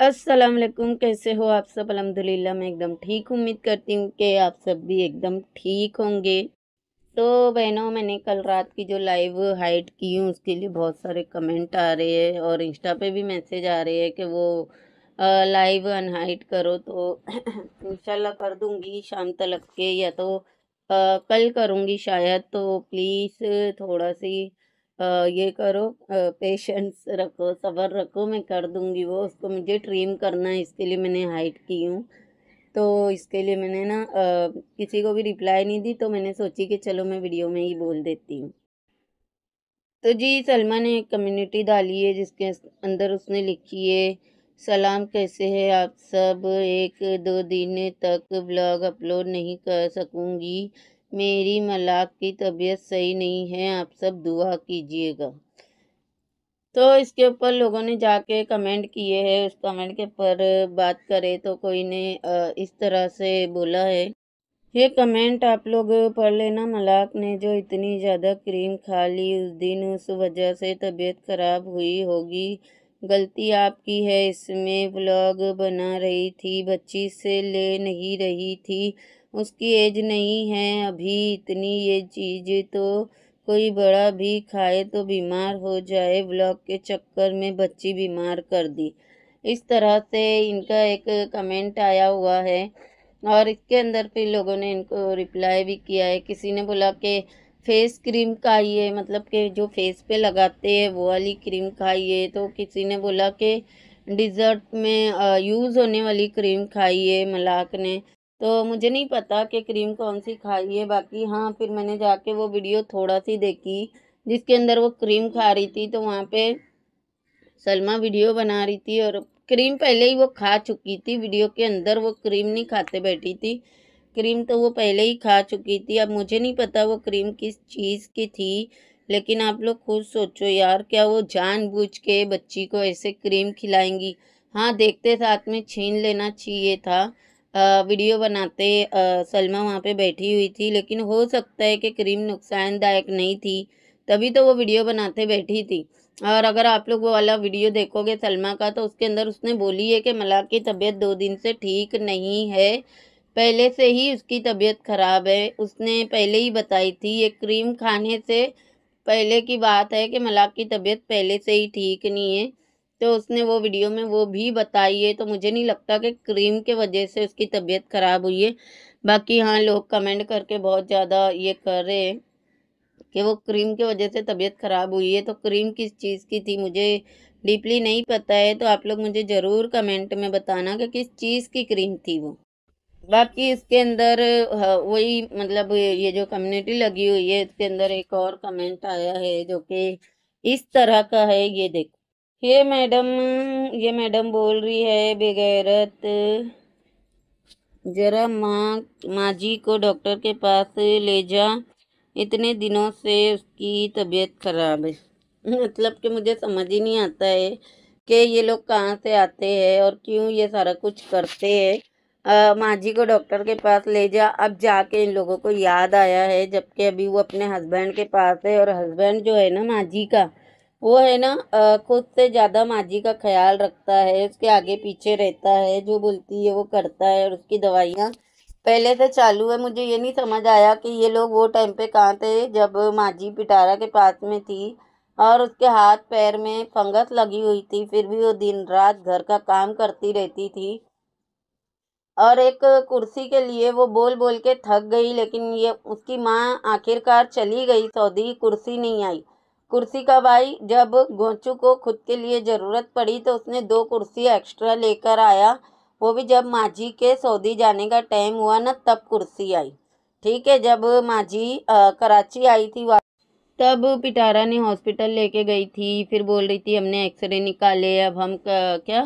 अस्सलाम वालेकुम कैसे हो आप सब? अल्हम्दुलिल्लाह मैं एकदम ठीक उम्मीद करती हूँ कि आप सब भी एकदम ठीक होंगे। तो बहनों मैंने कल रात की जो लाइव हाइड की हूँ उसके लिए बहुत सारे कमेंट आ रहे हैं और इंस्टा पे भी मैसेज आ रहे हैं कि वो लाइव अनहाइड करो तो इंशाल्लाह कर दूँगी शाम तक के या तो आ, कल करूँगी शायद तो प्लीज़ थोड़ा सी ये करो पेशेंस रखो, सब्र रखो, मैं कर दूँगी वो, उसको मुझे ट्रीम करना है, इसके लिए मैंने हाइट की हूँ। तो इसके लिए मैंने ना किसी को भी रिप्लाई नहीं दी तो मैंने सोची कि चलो मैं वीडियो में ही बोल देती हूँ। तो जी, सलमा ने एक कम्युनिटी डाली है, जिसके अंदर उसने लिखी है, सलाम कैसे है आप सब? एक दो दिन तक ब्लॉग अपलोड नहीं कर सकूँगी। मेरी मलाक की तबीयत सही नहीं है, आप सब दुआ कीजिएगा। तो इसके ऊपर लोगों ने जाके कमेंट किए हैं, उस कमेंट के ऊपर बात करें तो कोई ने इस तरह से बोला है, ये कमेंट आप लोग पढ़ लेना, मलाक ने जो इतनी ज़्यादा क्रीम खा ली, उस दिन उस वजह से तबीयत ख़राब हुई होगी। गलती आपकी है, इसमें व्लॉग बना रही थी, बच्ची से ले नहीं रही थी उसकी एज नहीं है अभी इतनी ये चीज़ तो कोई बड़ा भी खाए तो बीमार हो जाए। ब्लॉक के चक्कर में बच्ची बीमार कर दी। इस तरह से इनका एक कमेंट आया हुआ है और इसके अंदर फिर लोगों ने इनको रिप्लाई भी किया है। किसी ने बोला कि फेस क्रीम खाइए मतलब कि जो फेस पे लगाते हैं वो वाली क्रीम खाइए। तो किसी ने बोला कि डिज़र्ट में यूज़ होने वाली क्रीम खाइए मलाक ने। तो मुझे नहीं पता कि क्रीम कौन सी खाई है। बाकी हाँ फिर मैंने जाके वो वीडियो थोड़ा सी देखी, जिसके अंदर वो क्रीम खा रही थी तो वहाँ पे सलमा वीडियो बना रही थी और क्रीम पहले ही वो खा चुकी थी। वीडियो के अंदर वो क्रीम नहीं खाते बैठी थी। क्रीम तो वो पहले ही खा चुकी थी। अब मुझे नहीं पता वो क्रीम किस चीज़ की थी, लेकिन आप लोग खुद सोचो यार, क्या वो जानबूझ के बच्ची को ऐसे क्रीम खिलाएँगी? हाँ देखते साथ में छीन लेना चाहिए था। वीडियो बनाते सलमा वहाँ पे बैठी हुई थी, लेकिन हो सकता है कि क्रीम नुकसानदायक नहीं थी, तभी तो वो वीडियो बनाते बैठी थी। और अगर आप लोग वो वाला वीडियो देखोगे सलमा का तो उसके अंदर उसने बोली है कि मलाक की तबीयत दो दिन से ठीक नहीं है, पहले से ही उसकी तबीयत ख़राब है। उसने पहले ही बताई थी, ये क्रीम खाने से पहले की बात है कि मलाक की तबीयत पहले से ही ठीक नहीं है। तो उसने वो वीडियो में वो भी बताई है तो मुझे नहीं लगता कि क्रीम के वजह से उसकी तबीयत ख़राब हुई है। बाकी हाँ लोग कमेंट करके बहुत ज़्यादा ये कर रहे हैं कि वो क्रीम की वजह से तबीयत ख़राब हुई है तो क्रीम किस चीज़ की थी, मुझे डीपली नहीं पता है तो आप लोग मुझे ज़रूर कमेंट में बताना कि किस चीज़ की क्रीम थी वो। बाकी इसके अंदर वही मतलब ये जो कम्युनिटी लगी हुई है, इसके अंदर एक और कमेंट आया है जो कि इस तरह का है, ये देखो। ये मैडम ये मैडम बोल रही है बेगैरत। जरा माँ माँ जी को डॉक्टर के पास ले जा। इतने दिनों से उसकी तबीयत ख़राब है। मतलब कि मुझे समझ ही नहीं आता है कि ये लोग कहाँ से आते हैं और क्यों ये सारा कुछ करते हैं। माँ जी को डॉक्टर के पास ले जा। अब जाके इन लोगों को याद आया है, जबकि अभी वो अपने हस्बैंड के पास है और हस्बैंड जो है ना माँ जी का वो है ना खुद से ज़्यादा माँ जी का ख्याल रखता है, उसके आगे पीछे रहता है, जो बोलती है वो करता है और उसकी दवाइयाँ पहले से चालू है। मुझे ये नहीं समझ आया कि ये लोग वो टाइम पे कहाँ थे, जब माँ जी पिटारा के पास में थी और उसके हाथ पैर में फंगस लगी हुई थी, फिर भी वो दिन रात घर का काम करती रहती थी। और एक कुर्सी के लिए वो बोल बोल के थक गई, लेकिन ये उसकी माँ आखिरकार चली गई सऊदी कुर्सी नहीं आई। कुर्सी का भाई, जब गोचू को खुद के लिए ज़रूरत पड़ी तो उसने दो कुर्सी एक्स्ट्रा लेकर आया। वो भी जब माझी के सऊदी जाने का टाइम हुआ ना, तब कुर्सी आई। ठीक है, जब माझी कराची आई थी तब पिटारा ने हॉस्पिटल लेके गई थी। फिर बोल रही थी, हमने एक्सरे निकाले, अब हम क्या?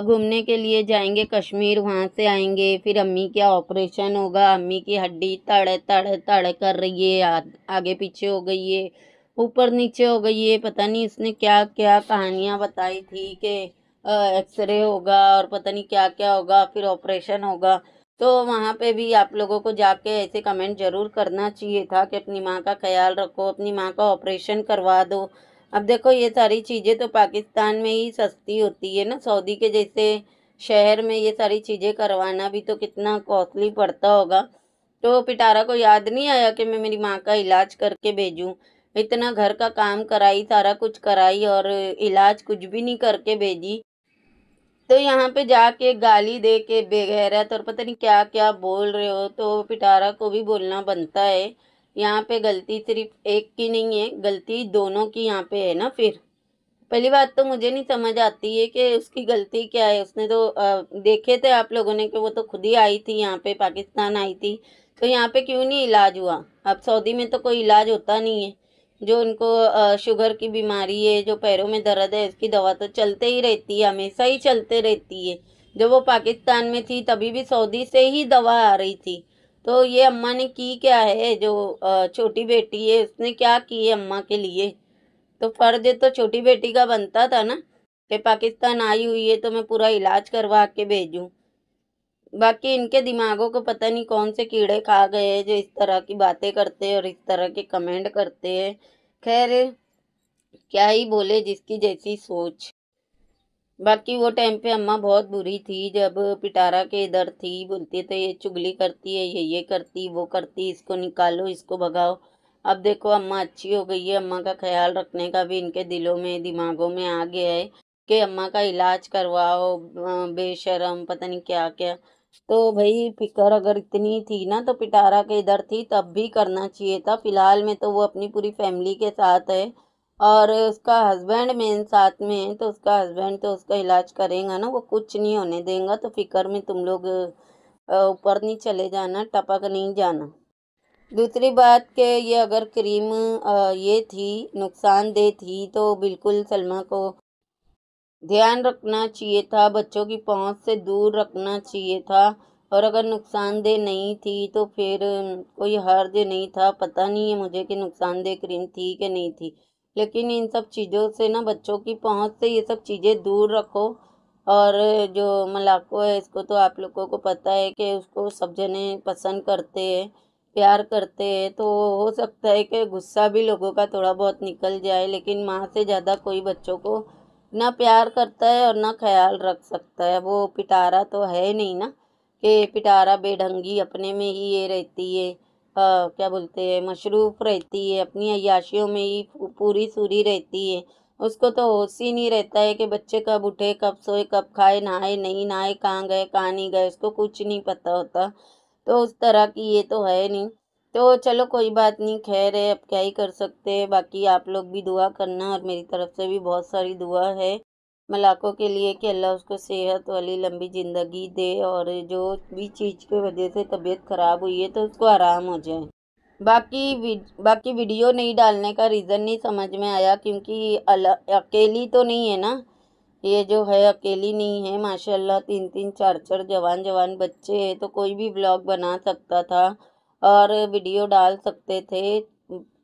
घूमने के लिए जाएँगे, कश्मीर वहाँ से आएँगे। फिर अम्मी क्या ऑपरेशन होगा? अम्मी की हड्डी तड़ तड़ तड़ कर रही है आगे पीछे हो गई है। ऊपर नीचे हो गई है, पता नहीं उसने क्या क्या कहानियाँ बताई थी कि एक्सरे होगा और पता नहीं क्या क्या होगा, फिर ऑपरेशन होगा। तो वहाँ पे भी आप लोगों को जाके ऐसे कमेंट ज़रूर करना चाहिए था कि अपनी माँ का ख्याल रखो, अपनी माँ का ऑपरेशन करवा दो। अब देखो, ये सारी चीज़ें तो पाकिस्तान में ही सस्ती होती है ना, सऊदी के जैसे शहर में ये सारी चीज़ें करवाना भी तो कितना कॉस्टली पड़ता होगा। तो पिटारा को याद नहीं आया कि मैं मेरी माँ का इलाज करके भेजूँ? इतना घर का काम कराई सारा कुछ कराई और इलाज कुछ भी नहीं करके भेजी। तो यहाँ पे जाके गाली दे के बेगैरत और पता नहीं क्या क्या बोल रहे हो तो पिटारा को भी बोलना बनता है। यहाँ पे गलती सिर्फ़ एक की नहीं है गलती दोनों की यहाँ पे है ना फिर। पहली बात तो मुझे नहीं समझ आती है कि उसकी गलती क्या है। उसने तो आ, देखे थे आप लोगों ने कि वो तो खुद ही आई थी यहाँ पे पाकिस्तान आई थी। तो यहाँ पे क्यों नहीं इलाज हुआ? अब सऊदी में तो कोई इलाज होता नहीं है। जो उनको शुगर की बीमारी है, जो पैरों में दर्द है, इसकी दवा तो चलते ही रहती है, हमेशा ही चलते रहती है। जब वो पाकिस्तान में थी, तभी भी सऊदी से ही दवा आ रही थी। तो ये अम्मा ने की क्या है? जो छोटी बेटी है, उसने क्या की है अम्मा के लिए? तो फ़र्ज़ तो छोटी बेटी का बनता था ना, कि पाकिस्तान आई हुई है तो मैं पूरा इलाज करवा के भेजूँ। बाकी इनके दिमागों को पता नहीं कौन से कीड़े खा गए हैं जो इस तरह की बातें करते हैं और इस तरह के कमेंट करते हैं। खैर, क्या ही बोले जिसकी जैसी सोच। बाकी वो टाइम पे अम्मा बहुत बुरी थी, जब पिटारा के इधर थी, बोलती थे ये चुगली करती है, ये ये करती, वो करती, इसको निकालो, इसको भगाओ। अब देखो, अम्मा अच्छी हो गई है, अम्मा का ख्याल रखने का भी इनके दिलों में, दिमागों में आ गया है कि अम्मा का इलाज करवाओ बेशरम, पता नहीं क्या क्या तो भाई फ़िक्र अगर इतनी थी ना तो पिटारा के इधर थी, तब भी करना चाहिए था। फ़िलहाल में तो वो अपनी पूरी फैमिली के साथ है और उसका हस्बैंड मेन साथ में है तो उसका हस्बैंड तो उसका इलाज करेगा ना, वो कुछ नहीं होने देगा तो फ़िक्र में तुम लोग ऊपर नहीं चले जाना, टपक नहीं जाना। दूसरी बात के ये अगर क्रीम ये थी, नुकसानदेह थी तो बिल्कुल सलमा को ध्यान रखना चाहिए था, बच्चों की पहुँच से दूर रखना चाहिए था। और अगर नुकसानदेह नहीं थी तो फिर कोई हर्ज नहीं था। पता नहीं है मुझे कि नुकसानदेह क्रीम थी कि नहीं थी। लेकिन इन सब चीज़ों से ना बच्चों की पहुँच से ये सब चीज़ें दूर रखो। और जो मलाको है, इसको तो आप लोगों को पता है कि उसको सब जने पसंद करते हैं, प्यार करते हैं। तो हो सकता है कि गुस्सा भी लोगों का थोड़ा बहुत निकल जाए, लेकिन माँ से ज़्यादा कोई बच्चों को ना प्यार करता है और ना ख्याल रख सकता है। वो पिटारा तो है नहीं ना कि पिटारा बेढंगी अपने में ही ये रहती है आ, क्या बोलते हैं मशरूफ़ रहती है अपनी अयाशियों में ही पूरी सूरी रहती है। उसको तो होश ही नहीं रहता है कि बच्चे कब उठे कब सोए कब खाए नहाए नहीं नहाए कहाँ गए कहाँ नहीं गए उसको कुछ नहीं पता होता। तो उस तरह की ये तो है नहीं। तो चलो कोई बात नहीं, खैर है, अब क्या ही कर सकते हैं। बाकी आप लोग भी दुआ करना और मेरी तरफ़ से भी बहुत सारी दुआ है। मलाकों के लिए कि अल्लाह उसको सेहत वाली लंबी ज़िंदगी दे और जो भी चीज़ की वजह से तबीयत ख़राब हुई है तो उसको आराम हो जाए। बाकी बाकी वीडियो नहीं डालने का रीज़न नहीं समझ में आया क्योंकि अकेली तो नहीं है ना? ये जो है, अकेली नहीं है। माशाल्लाह तीन तीन चार चार जवान जवान बच्चे हैं तो कोई भी ब्लॉग बना सकता था। और वीडियो डाल सकते थे।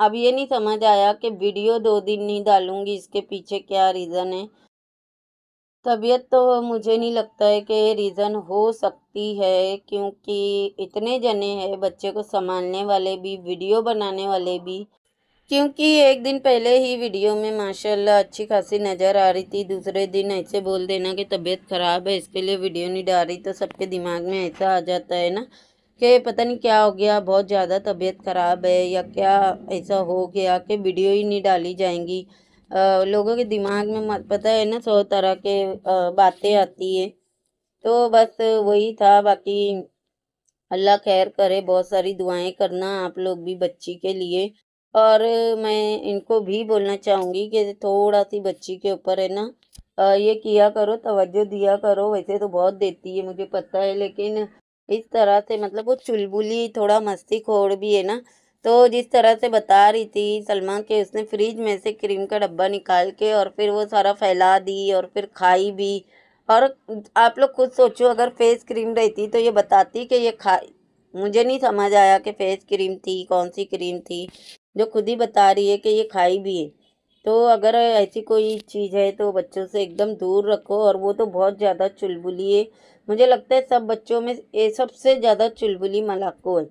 अब ये नहीं समझ आया कि वीडियो दो दिन नहीं डालूँगी, इसके पीछे क्या रीज़न है? तबीयत तो मुझे नहीं लगता है कि रीज़न हो सकती है, क्योंकि इतने जने हैं, बच्चे को संभालने वाले भी, वीडियो बनाने वाले भी। क्योंकि एक दिन पहले ही वीडियो में माशाल्लाह अच्छी खासी नज़र आ रही थी, दूसरे दिन ऐसे बोल देना कि तबीयत ख़राब है, इसके लिए वीडियो नहीं डाल रही तो सबके दिमाग में ऐसा आ जाता है ना। कि पता नहीं क्या हो गया? बहुत ज़्यादा तबीयत ख़राब है या क्या ऐसा हो गया कि वीडियो ही नहीं डाली जाएँगी? लोगों के दिमाग में पता है ना, सौ तरह के बातें आती है। तो बस वही था, बाकी अल्लाह खैर करे, बहुत सारी दुआएँ करना आप लोग भी बच्ची के लिए। और मैं इनको भी बोलना चाहूँगी कि थोड़ा सी बच्ची के ऊपर है ना ये किया करो, तवज्जो दिया करो, वैसे तो बहुत देती है, मुझे पता है, लेकिन इस तरह से मतलब वो चुलबुली थोड़ा मस्ती खोड़ भी है ना। तो जिस तरह से बता रही थी सलमा के, उसने फ्रिज में से क्रीम का डब्बा निकाल के और फिर वो सारा फैला दी और फिर खाई भी। और आप लोग खुद सोचो, अगर फेस क्रीम रहती तो ये बताती कि ये खा, मुझे नहीं समझ आया कि फेस क्रीम थी, कौन सी क्रीम थी, जो खुद ही बता रही है कि ये खाई भी है। तो अगर ऐसी कोई चीज़ है तो बच्चों से एकदम दूर रखो और वो तो बहुत ज़्यादा चुलबुली है। मुझे लगता है सब बच्चों में ये सबसे ज़्यादा चुलबुली मलाको है।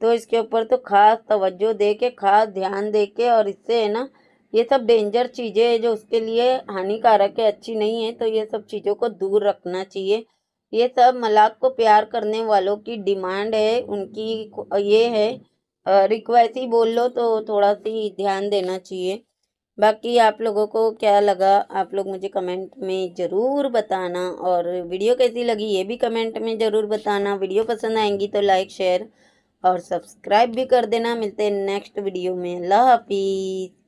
तो इसके ऊपर तो ख़ास तवज्जो दे के, ख़ास ध्यान दे के, और इससे है ना, ये सब डेंजर चीज़ें हैं जो उसके लिए हानिकारक है, अच्छी नहीं है तो ये सब चीज़ों को दूर रखना चाहिए। ये सब मलाक को प्यार करने वालों की डिमांड है, उनकी ये है। रिक्वेस्ट ही बोल लो तो थोड़ा सी ध्यान देना चाहिए। बाकी आप लोगों को क्या लगा, आप लोग मुझे कमेंट में ज़रूर बताना और वीडियो कैसी लगी ये भी कमेंट में ज़रूर बताना। वीडियो पसंद आएँगी तो लाइक शेयर और सब्सक्राइब भी कर देना। मिलते हैं नेक्स्ट वीडियो में। अल्लाह हाफिज़।